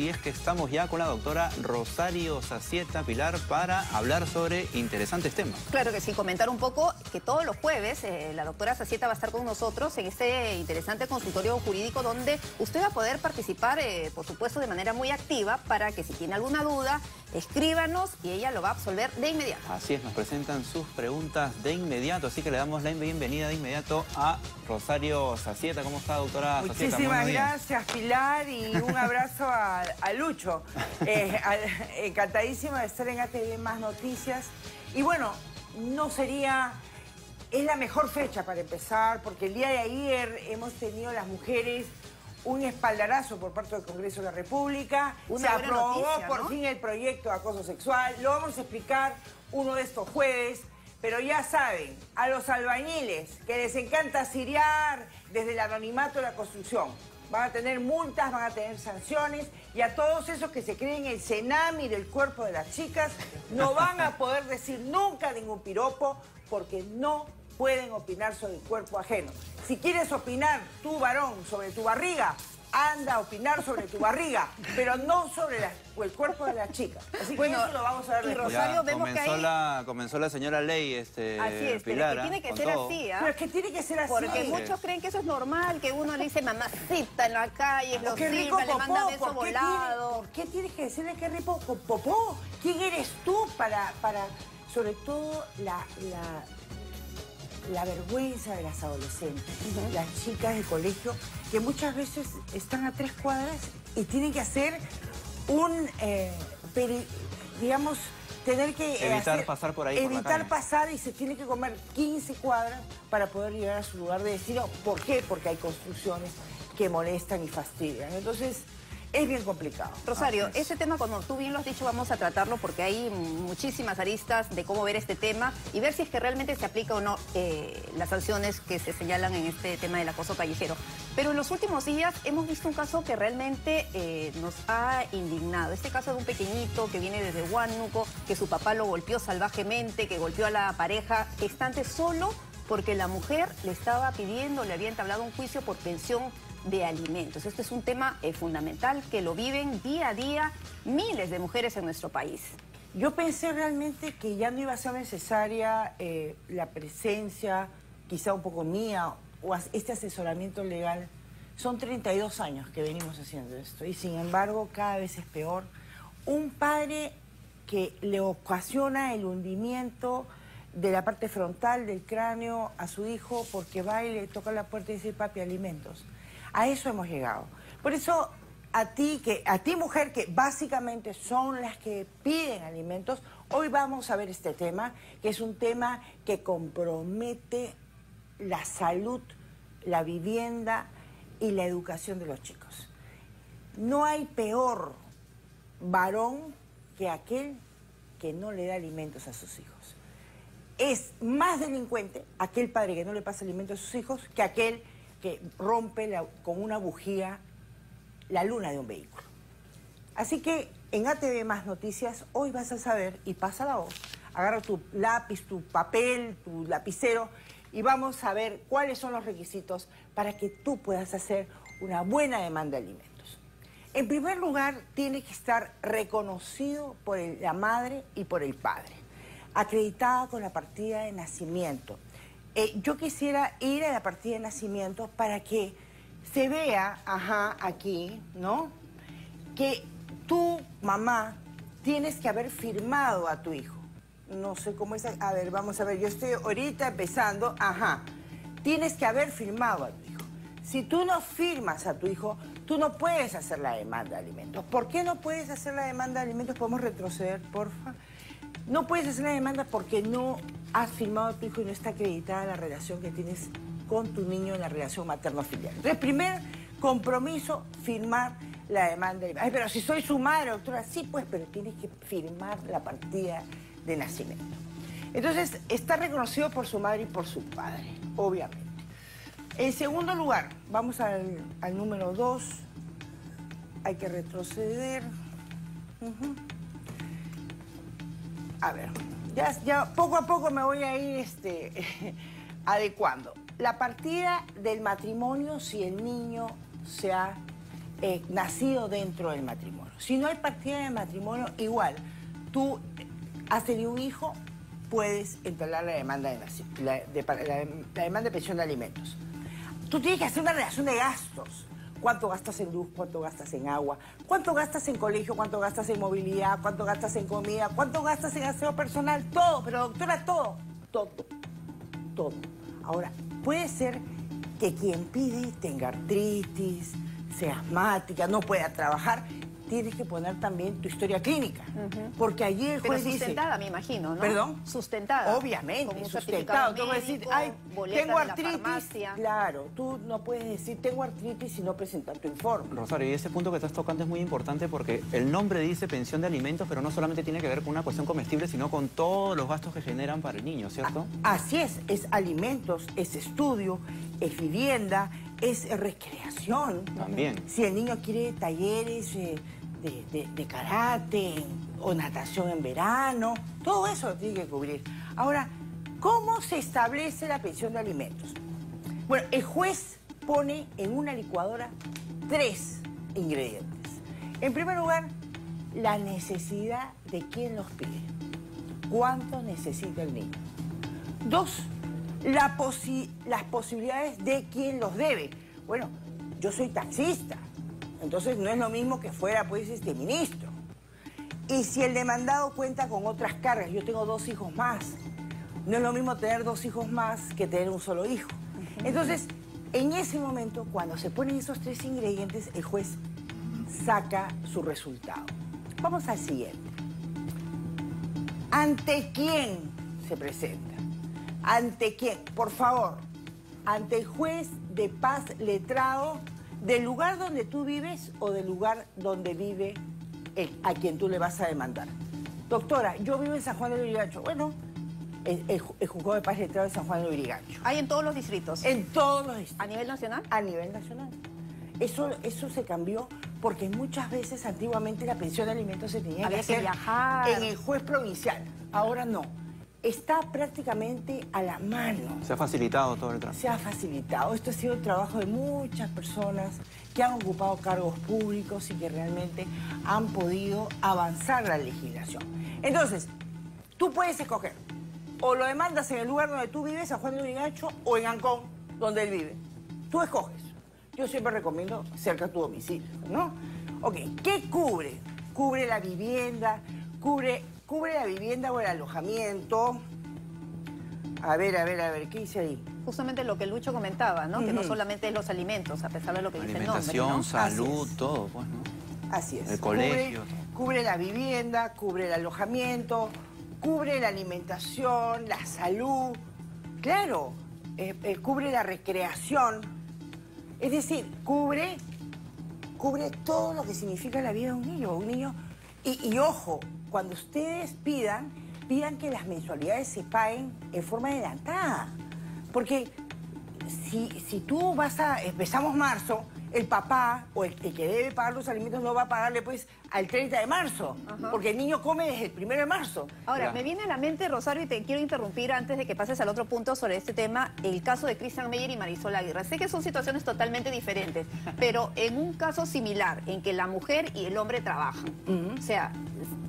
Y es que estamos ya con la doctora Rosario Sacieta Pilar para hablar sobre interesantes temas. Claro que sí, comentar un poco que todos los jueves eh, la doctora Sacieta va a estar con nosotros en este interesante consultorio jurídico donde usted va a poder participar, eh, por supuesto, de manera muy activa para que si tiene alguna duda, escríbanos y ella lo va a absolver de inmediato. Así es, nos presentan sus preguntas de inmediato, así que le damos la bienvenida de inmediato a Rosario Sacieta. ¿Cómo está, doctora Sacieta? Muchísimas gracias, Pilar, y un abrazo a, Lucho. Eh, encantadísima de estar en ATV Más Noticias. Y bueno, no sería... Es la mejor fecha para empezar, porque el día de ayer hemos tenido las mujeres un espaldarazo por parte del Congreso de la República. se aprobó por fin el proyecto de acoso sexual. Lo vamos a explicar uno de estos jueves. Pero ya saben, a los albañiles que les encanta siriar desde el anonimato de la construcción, van a tener multas, van a tener sanciones, y a todos esos que se creen el cenami del cuerpo de las chicas, no van a poder decir nunca ningún piropo, porque no pueden opinar sobre el cuerpo ajeno. Si quieres opinar, tú varón, sobre tu barriga, anda a opinar sobre tu barriga, pero no sobre el cuerpo de la chica. Así que eso lo vamos a ver y Rosario, vemos comenzó que ahí... La, comenzó la señora Ley, este, Así es, Pilar, pero que tiene que ser así, ¿ah? Pero es que tiene que ser así. Porque muchos creen que eso es normal, que uno le dice mamacita en la calle, lo rico le manda beso volado. ¿Por qué tienes que decirle que rico popó? ¿Quién eres tú para, para sobre todo la la vergüenza de las adolescentes, las chicas de colegio, que muchas veces están a tres cuadras y tienen que hacer un, eh, digamos, tener que... Evitar pasar por ahí. Evitar pasar y se tiene que comer 15 cuadras para poder llegar a su lugar de destino. ¿Por qué? Porque hay construcciones que molestan y fastidian. Entonces es bien complicado. Rosario, ese tema, como tú bien lo has dicho, vamos a tratarlo porque hay muchísimas aristas de cómo ver este tema y ver si es que realmente se aplica o no eh, las sanciones que se señalan en este tema del acoso callejero. Pero en los últimos días hemos visto un caso que realmente eh, nos ha indignado. Este caso de un pequeñito que viene desde Huánuco, que su papá lo golpeó salvajemente, que golpeó a la pareja estante solo porque la mujer le estaba pidiendo, le había entablado un juicio por pensión de alimentos. Este es un tema eh, fundamental que lo viven día a día miles de mujeres en nuestro país. Yo pensé realmente que ya no iba a ser necesaria eh, la presencia, quizá un poco mía, o este asesoramiento legal. Son 32 años que venimos haciendo esto y sin embargo cada vez es peor. Un padre que le ocasiona el hundimiento de la parte frontal del cráneo a su hijo porque va y le toca la puerta y dice, papi, alimentos. A eso hemos llegado. Por eso a ti, que, a ti mujer, que básicamente son las que piden alimentos, hoy vamos a ver este tema, que es un tema que compromete la salud, la vivienda y la educación de los chicos. No hay peor varón que aquel que no le da alimentos a sus hijos. Es más delincuente aquel padre que no le pasa alimentos a sus hijos que aquel que rompe con una bujía la luna de un vehículo. Así que en ATV Más Noticias hoy vas a saber, y pasa la voz, agarra tu lápiz, tu papel, tu lapicero, y vamos a ver cuáles son los requisitos para que tú puedas hacer una buena demanda de alimentos. En primer lugar, tiene que estar reconocido por la madre y por el padre, acreditada con la partida de nacimiento, eh, yo quisiera ir a la partida de nacimiento para que se vea, ajá, aquí, ¿no? Que tú, mamá, tienes que haber firmado a tu hijo. No sé cómo es. A ver, vamos a ver, yo estoy ahorita empezando, ajá. Tienes que haber firmado a tu hijo. Si tú no firmas a tu hijo, tú no puedes hacer la demanda de alimentos. ¿Por qué no puedes hacer la demanda de alimentos? ¿Podemos retroceder, porfa? No puedes hacer la demanda porque no has firmado a tu hijo y no está acreditada la relación que tienes con tu niño en la relación materno-filial. Entonces, primer compromiso, firmar la demanda. Ay, pero si soy su madre, doctora, sí, pues, pero tienes que firmar la partida de nacimiento. Entonces, está reconocido por su madre y por su padre, obviamente. En segundo lugar, vamos al, número dos. Hay que retroceder. A ver, ya, poco a poco me voy a ir este, adecuando. La partida del matrimonio si el niño se ha eh, nacido dentro del matrimonio. Si no hay partida de matrimonio, igual, tú has tenido un hijo, puedes entablar la demanda de, la, la demanda de pensión de alimentos. Tú tienes que hacer una relación de gastos. ¿Cuánto gastas en luz? ¿Cuánto gastas en agua? ¿Cuánto gastas en colegio? ¿Cuánto gastas en movilidad? ¿Cuánto gastas en comida? ¿Cuánto gastas en aseo personal? Todo, pero doctora, todo. Todo. Todo. Ahora, puede ser que quien pide tenga artritis, sea asmática, no pueda trabajar tienes que poner también tu historia clínica. Porque allí el juez Pero sustentada, me imagino, ¿no? ¿Perdón? Sustentada. Obviamente. Tú decir, ay, tengo artritis. Claro, tú no puedes decir, tengo artritis y no presentar tu informe. Rosario, y ese punto que estás tocando es muy importante porque el nombre dice pensión de alimentos, pero no solamente tiene que ver con una cuestión comestible, sino con todos los gastos que generan para el niño, ¿cierto? así es, es alimentos, es estudio, es vivienda, es recreación. También. Si el niño quiere talleres... Eh, de, karate o natación en verano, todo eso tiene que cubrir. Ahora, ¿cómo se establece la pensión de alimentos? Bueno, el juez pone en una licuadora tres ingredientes. En primer lugar, la necesidad de quien los pide. ¿Cuánto necesita el niño? Dos, las posibilidades de quien los debe. Bueno, yo soy taxista, entonces no es lo mismo que fuera pues este ministro. Y si el demandado cuenta con otras cargas, yo tengo dos hijos más, no es lo mismo tener dos hijos más que tener un solo hijo. Entonces, en ese momento, cuando se ponen esos tres ingredientes, el juez saca su resultado. Vamos al siguiente. ¿Ante quién se presenta? ¿Ante quién? Por favor, ante el juez de paz letrado del lugar donde tú vives o del lugar donde vive a quien tú le vas a demandar. Doctora, yo vivo en San Juan de Lurigancho. Bueno, el, juzgado de paz letrado de San Juan de Lurigancho. ¿Hay en todos los distritos? En todos los distritos. ¿A nivel nacional? A nivel nacional. Eso, eso se cambió porque muchas veces antiguamente la pensión de alimentos se tenía que hacer viajar. en el juez provincial. Ahora no está prácticamente a la mano. Se ha facilitado todo el trabajo. Se ha facilitado. Esto ha sido el trabajo de muchas personas que han ocupado cargos públicos y que realmente han podido avanzar la legislación. Entonces, tú puedes escoger o lo demandas en el lugar donde tú vives, a Juan de Urigancho, o en Ancón, donde él vive. Tú escoges. Yo siempre recomiendo cerca de tu domicilio, ¿no? Ok, ¿qué cubre? Cubre la vivienda, cubre cubre la vivienda o el alojamiento. A ver, a ver, a ver, ¿qué dice ahí? Justamente lo que Lucho comentaba, ¿no? Que no solamente es los alimentos, a pesar de lo que dice el nombre, Alimentación, salud, todo, pues, ¿no? Así es. El colegio. Cubre, la vivienda, cubre el alojamiento, cubre la alimentación, la salud. Claro, eh, eh, cubre la recreación. Es decir, cubre, cubre todo lo que significa la vida de un niño. Un niño y, ojo, cuando ustedes pidan, pidan que las mensualidades se paguen en forma adelantada. Porque si, si tú vas a, empezamos marzo, el papá o el, que debe pagar los alimentos no va a pagarle pues al 30 de marzo, porque el niño come desde el 1 de marzo. Ahora, me viene a la mente, Rosario, y te quiero interrumpir antes de que pases al otro punto sobre este tema, el caso de Cristian Meyer y Marisol Aguirre. Sé que son situaciones totalmente diferentes, pero en un caso similar, en que la mujer y el hombre trabajan, o sea,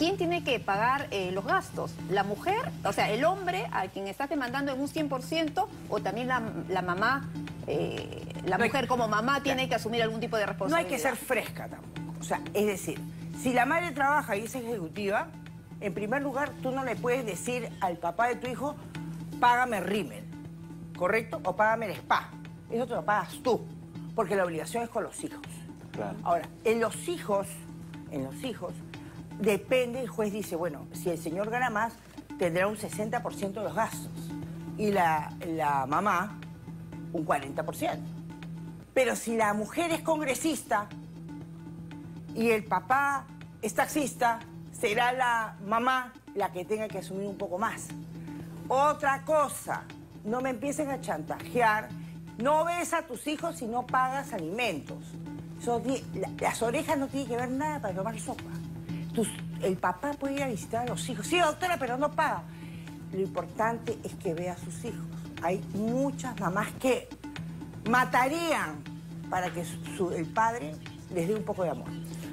¿quién tiene que pagar eh, los gastos? ¿La mujer? O sea, el hombre a quien estás demandando en un 100% o también la, mamá, eh, la mujer como mamá tiene que asumir algún tipo de responsabilidad? No hay que ser fresca tampoco. O sea, es decir, si la madre trabaja y es ejecutiva, en primer lugar, tú no le puedes decir al papá de tu hijo, págame rímel, ¿correcto? O págame el spa. Eso te lo pagas tú, porque la obligación es con los hijos. Ahora, en los hijos, en los hijos, depende, el juez dice, bueno, si el señor gana más, tendrá un 60% de los gastos. Y la, la mamá, un 40%. Pero si la mujer es congresista, y el papá es taxista, será la mamá la que tenga que asumir un poco más. Otra cosa, no me empiecen a chantajear, no ves a tus hijos si no pagas alimentos. las orejas no tienen que ver nada para tomar sopa. El papá puede ir a visitar a los hijos. Sí, doctora, pero no paga. Lo importante es que vea a sus hijos. Hay muchas mamás que matarían para que el padre les dé un poco de amor.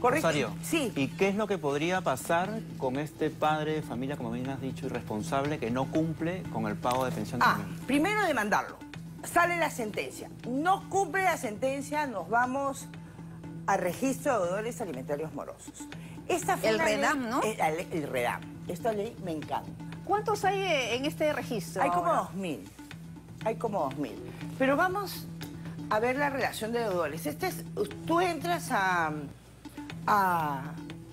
¿Correcto? Rosario, Sí. ¿y qué es lo que podría pasar con este padre de familia, como bien has dicho, irresponsable, que no cumple con el pago de pensión de Ah, alimentos? primero demandarlo. Sale la sentencia. No cumple la sentencia, nos vamos al registro de deudores alimentarios morosos. Esta fue El ley- REDAM, ¿no? El, el- REDAM. Esta ley me encanta. ¿Cuántos hay eh, en este registro? Hay como ahora? dos mil. Hay como dos mil. Pero vamos a ver la relación de deudores. Este es, tú entras a, a,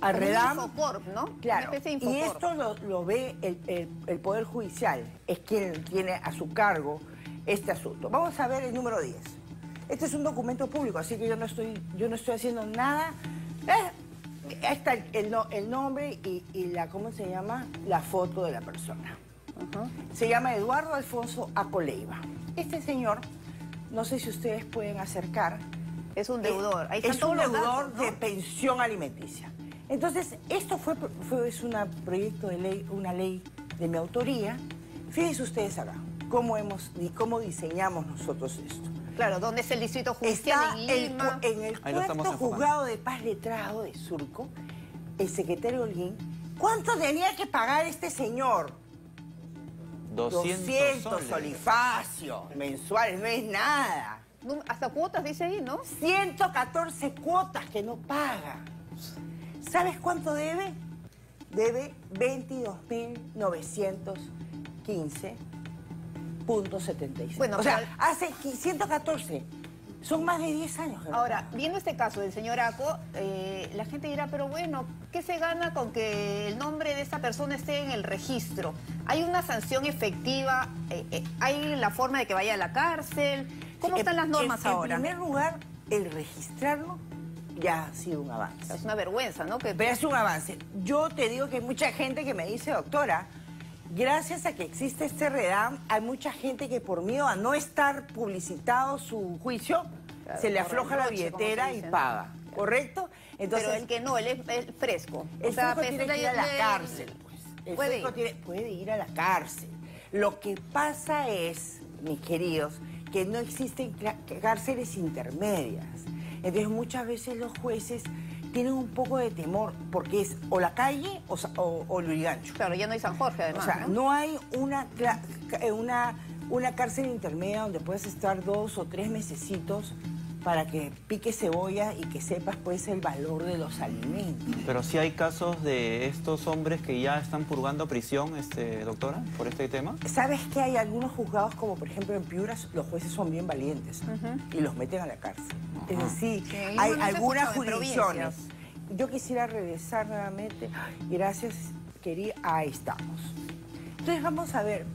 a Como REDAM. Infocorp, ¿no? Claro, y esto lo, lo ve el, el- el Poder Judicial, es quien tiene a su cargo este asunto. Vamos a ver el número 10. Este es un documento público, así que yo no estoy, yo no estoy haciendo nada. Eh, ahí está el, el no- el nombre y, y la, ¿cómo se llama? La foto de la persona. Se llama Eduardo Alfonso Acoleiva. Este señor, no sé si ustedes pueden acercar, Es un deudor. Ahí es un deudor datos, ¿no? de pensión alimenticia. Entonces, esto fue, fue es un proyecto de ley, una ley de mi autoría. Fíjense ustedes acá, cómo, hemos, cómo diseñamos nosotros esto. Claro, ¿dónde es el distrito judicial? Está en el Lima. en el cuarto juzgado de paz letrado de Surco, el secretario Olguín, ¿cuánto tenía que pagar este señor? 200, 200 soles. solifacios mensuales, no es nada. Hasta cuotas dice ahí, ¿no? 114 cuotas que no paga. ¿Sabes cuánto debe? Debe 22.915.76. Bueno, o sea, pero- hace qui- 114. Son más de 10 años. no Ahora, viendo este caso del señor Aco, eh, la gente dirá, pero bueno, ¿qué se gana con que el nombre de esta persona esté en el registro? ¿Hay una sanción efectiva? Eh, eh, ¿Hay la forma de que vaya a la cárcel? ¿Cómo están las normas en, ahora? En primer lugar, el registrarlo ya ha sido un avance. Es una vergüenza, ¿no? Que Pero es un avance. Yo te digo que hay mucha gente que me dice, doctora, gracias a que existe este REDAM, hay mucha gente que por miedo a no estar publicitado su juicio, Claro, se le afloja la billetera y paga. ¿Correcto? Entonces, pero el que no, él es, es fresco. el O sea, tiene que ir a la de- cárcel, pues. El Puede ir. tiene- puede ir a la cárcel. Lo que pasa es, mis queridos, que no existen cárceles intermedias. Entonces muchas veces los jueces tienen un poco de temor porque es o la calle o, o, o el Lurigancho. Claro, ya no hay San Jorge, O además. sea, ¿no? no hay una, eh, una, una cárcel intermedia donde puedes estar dos o tres mesecitos para que piques cebolla y que sepas pues el valor de los alimentos. Pero sí hay casos de estos hombres que ya están purgando prisión, este, doctora, por este tema. ¿Sabes que hay algunos juzgados, como por ejemplo en Piura, los jueces son bien valientes y los meten a la cárcel? Es decir, Sí, hay algunas jurisdicciones. Yo quisiera regresar nuevamente. Ay, Gracias, quería. Ahí estamos. Entonces vamos a ver.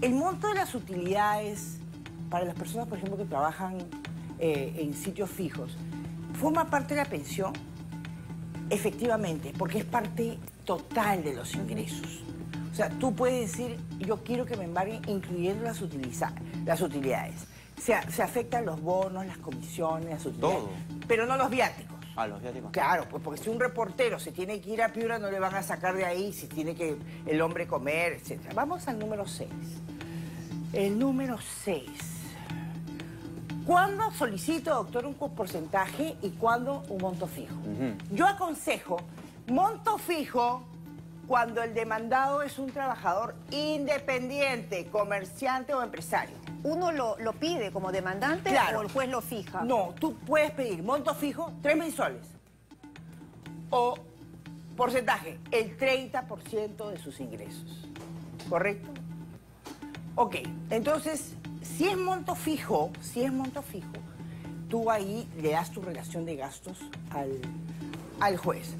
El monto de las utilidades para las personas, por ejemplo, que trabajan eh, en sitios fijos, ¿forma parte de la pensión? Efectivamente, porque es parte total de los ingresos. O sea, tú puedes decir, yo quiero que me embarguen incluyendo las, utiliza- las utilidades. Se, se afectan los bonos, las comisiones, las utilidades, Todo. pero no los viáticos. A los viáticos. Claro, pues porque si un reportero se tiene que ir a Piura, no le van a sacar de ahí si tiene que el hombre comer, etc. Vamos al número 6. El número 6. ¿Cuándo solicito, doctor, un porcentaje y cuándo un monto fijo? Yo aconsejo monto fijo cuando el demandado es un trabajador independiente, comerciante o empresario. ¿Uno lo, lo pide como demandante Claro. o el juez lo fija? No, tú puedes pedir monto fijo, tres mensuales. O porcentaje, el 30% de sus ingresos. ¿Correcto? Ok, entonces, si es monto fijo, si es monto fijo, tú ahí le das tu relación de gastos al, al juez.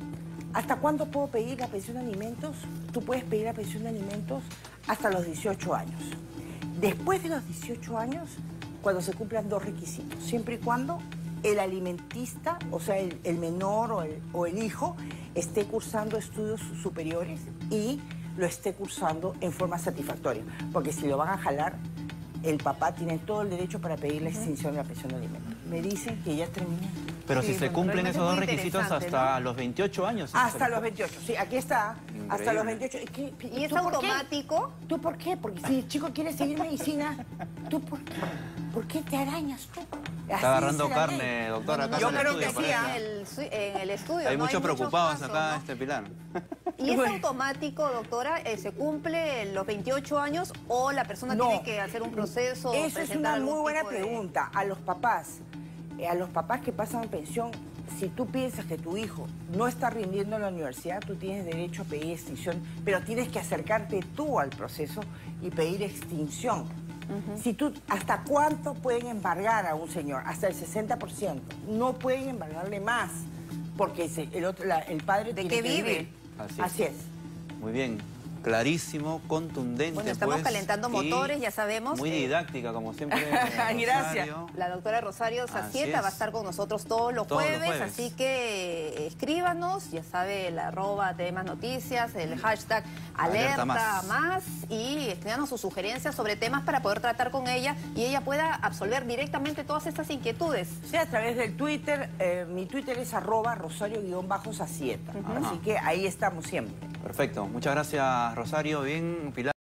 ¿Hasta cuándo puedo pedir la pensión de alimentos? Tú puedes pedir la pensión de alimentos hasta los 18 años. Después de los 18 años, cuando se cumplan dos requisitos, siempre y cuando el alimentista, o sea, el, menor el, o el hijo, esté cursando estudios superiores y lo esté cursando en forma satisfactoria. Porque si lo van a jalar, el papá tiene todo el derecho para pedir la extinción de la pensión de alimentos. Me dicen que ya terminé. Pero Sí, si se cumplen esos dos requisitos hasta ¿no? los 28 años. sí, Hasta los le- 28, sí, aquí está. Hasta los Increíble. 28. ¿Y, qué- ¿Y es tú por qué? automático? ¿Tú por qué? Porque si el chico quiere seguir medicina, ¿tú por qué? ¿Por qué te arañas tú? Está agarrando carne, doctora. No, Yo creo que sí, ¿ah? en el, estudio. Hay ¿no? muchos preocupados casos, acá, ¿no? este Pilar. ¿Y es Bueno. automático, doctora? eh, ¿Se cumple los 28 años o la persona No. tiene que hacer un proceso? Eso es una muy buena de- pregunta. A los papás, eh, a los papás que pasan pensión, si tú piensas que tu hijo no está rindiendo en la universidad, tú tienes derecho a pedir extinción, pero tienes que acercarte tú al proceso y pedir extinción. Si tú, ¿Hasta cuánto pueden embargar a un señor? Hasta el 60%. No pueden embargarle más, porque el, otro, la- el padre ¿De tiene que vive? vivir. Así Así, es. es. Muy bien. Clarísimo, contundente. Bueno, estamos pues, calentando motores, ya sabemos. Muy Eh, didáctica, como siempre. Gracias. La doctora Rosario Sacieta va a estar con nosotros todos los, Todos los jueves, así que eh, escríbanos, ya sabe, el arroba noticias, el hashtag alerta, Alerta más. más. y escríbanos sus sugerencias sobre temas para poder tratar con ella y ella pueda absolver directamente todas estas inquietudes. Sí, a través del Twitter. eh, mi Twitter es arroba rosario-sacieta. Ajá. Así que ahí estamos siempre. Perfecto. Muchas gracias, Rosario. Bien, Pilar.